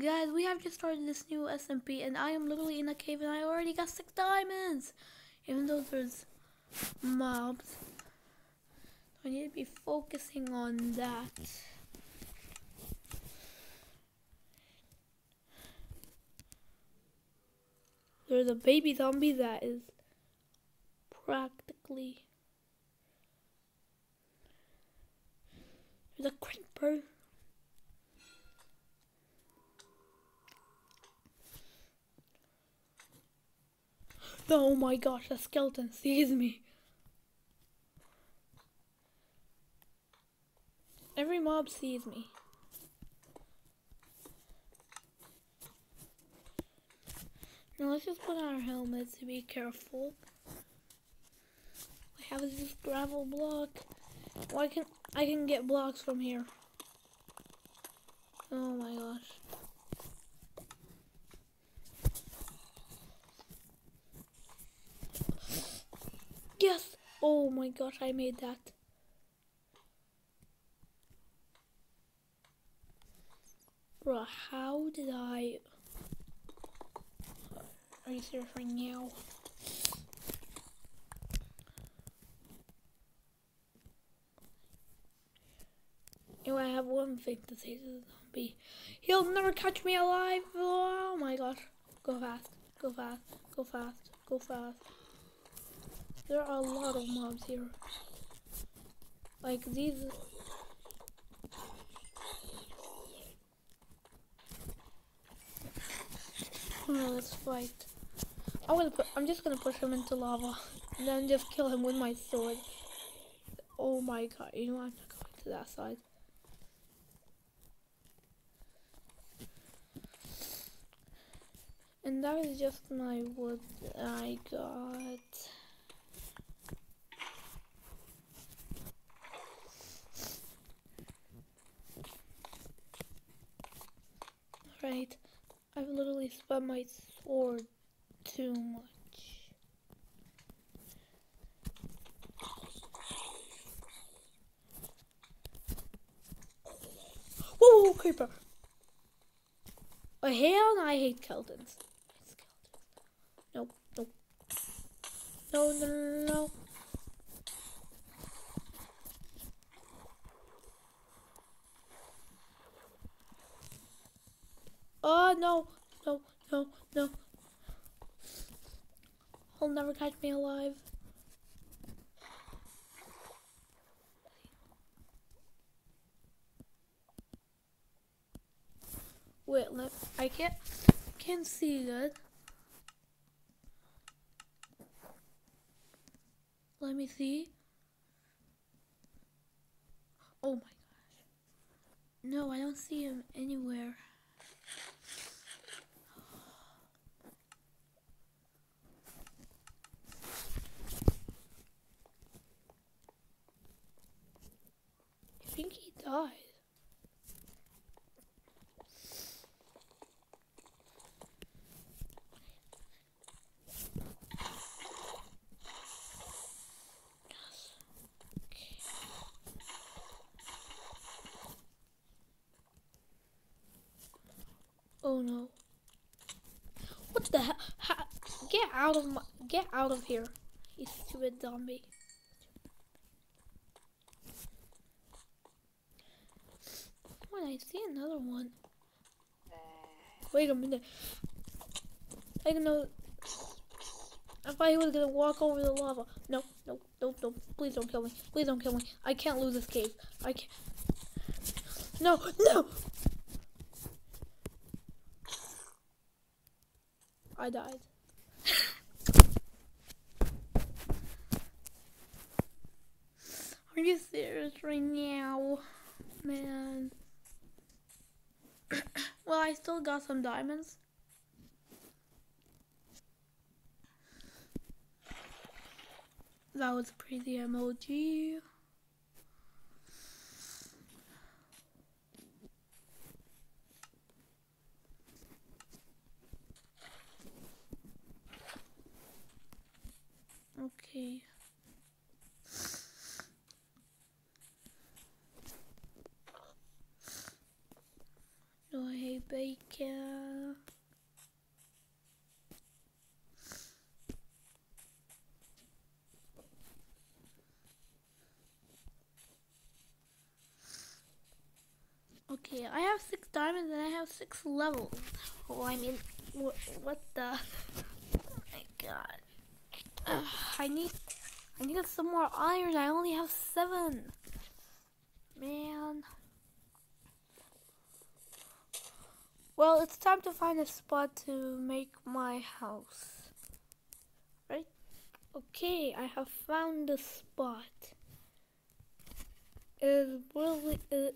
Guys, we have just started this new SMP and I am literally in a cave and I already got six diamonds. Even though there's mobs. I need to be focusing on that. There's a baby zombie that is practically there's a creeper. Oh my gosh, a skeleton sees me. Every mob sees me. Now let's just put on our helmets to be careful. I have this gravel block. Well, can I can get blocks from here. Oh my gosh. Yes! Oh my gosh, I made that. Bro, how did I... Are you serious right now? Anyway, I have one thing to say to the zombie. He'll never catch me alive! Oh my gosh. Go fast, go fast, go fast, go fast. There are a lot of mobs here. Like these Oh, let's fight. I'm gonna put, I'm just gonna push him into lava and then just kill him with my sword. Oh my god, you know what? I'm not going to that side. And that is just my wood I got. Right. I've literally spun my sword too much. Whoa, creeper! Oh, hell, I hate skeletons. Nope, nope. No, no, no, no. Oh no, no, no, no. He'll never catch me alive. Wait, let I can't can't see good. Let me see. Oh my gosh. No, I don't see him anywhere. I think he died. Oh no. What the hell? Get out of my get out of here. You stupid zombie. What I see another one. Wait a minute. I don't know. I thought he was gonna walk over the lava. No, no, no, no. Please don't kill me. Please don't kill me. I can't lose this cave. I can't. No, no! I died. Are you serious right now? Man. well, I still got some diamonds. That was pretty emoji. Okay. No, I hate bacon. Okay, I have six diamonds and I have six levels. Oh, I mean, what, what the? Oh my god. Ugh, I need, I need some more iron. I only have seven. Man. Well, it's time to find a spot to make my house. Right? Okay, I have found a spot. It is really, it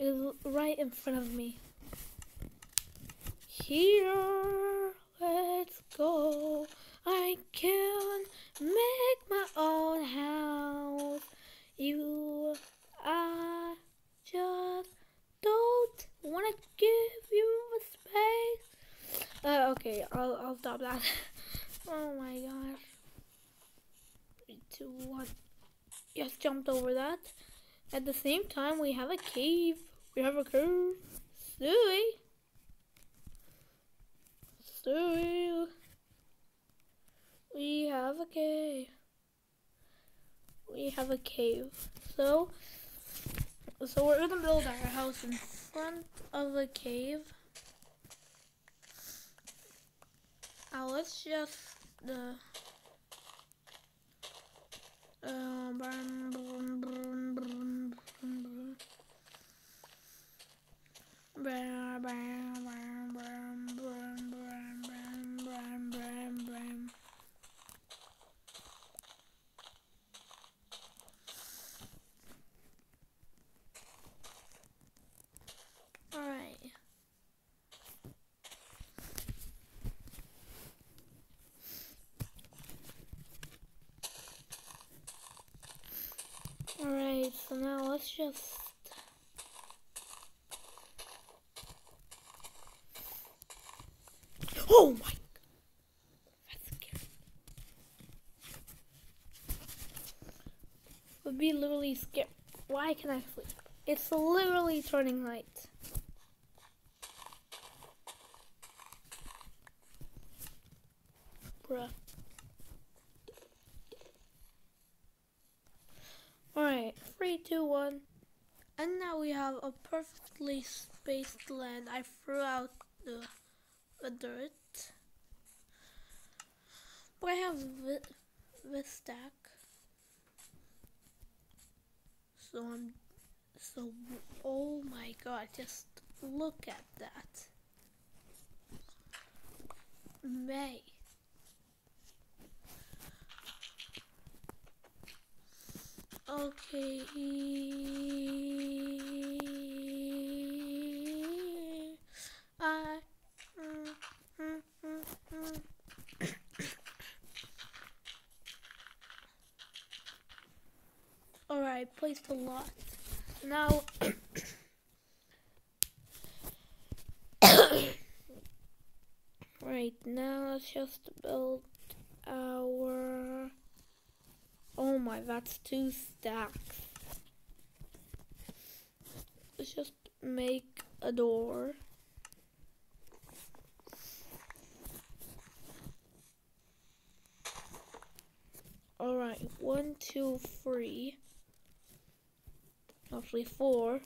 is right in front of me. Here, let's go. I can make my own house. You, I just don't want to give you a space. Uh, okay, I'll, I'll stop that. oh my gosh. Three, two, one. Yes, jumped over that. At the same time, we have a cave. We have a cave. Stewie. Stewie. We have a cave. We have a cave. So, so we're gonna build our house in front of the cave. Now let's just the. Uh, brum, so now let's just Oh my That's scary. Would be literally scared. Why can I sleep? It's literally turning light. Bruh. Alright, three, two, one. And now we have a perfectly spaced land. I threw out the, the dirt. But I have the, the stack. So I'm, so, oh my god, just look at that. May. Okay. I. Alright, placed a lot. Now. right, now let's just build our. My, that's two stacks. Let's just make a door. Alright, one, two, three. Actually, four.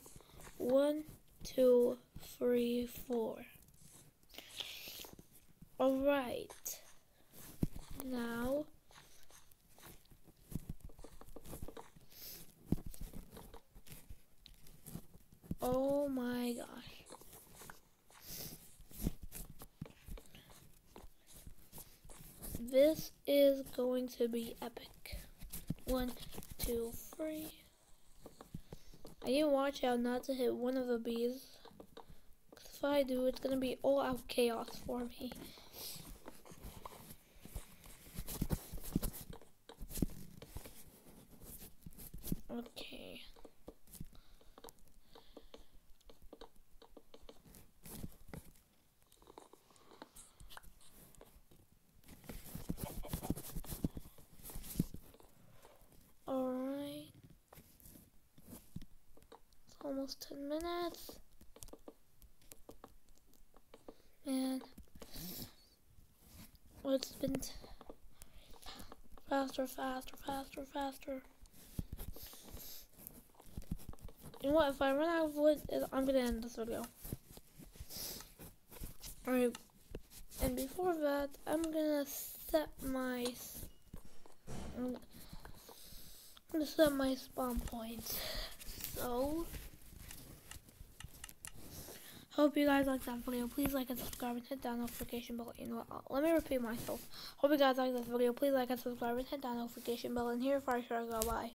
One, two, three, four. Alright. Now. Oh my gosh. This is going to be epic. One, two, three. I need to watch out not to hit one of the bees. if I do, it's gonna be all out chaos for me. Okay. almost 10 minutes. Man. It's been faster, faster, faster, faster. You know what? If I run out of wood, I'm going to end this video. Alright. And before that, I'm going to set my... I'm going to set my spawn point. So... Hope you guys liked that video. Please like and subscribe and hit that notification bell. You know? Let me repeat myself. Hope you guys liked this video. Please like and subscribe and hit that notification bell. And here for sure go bye.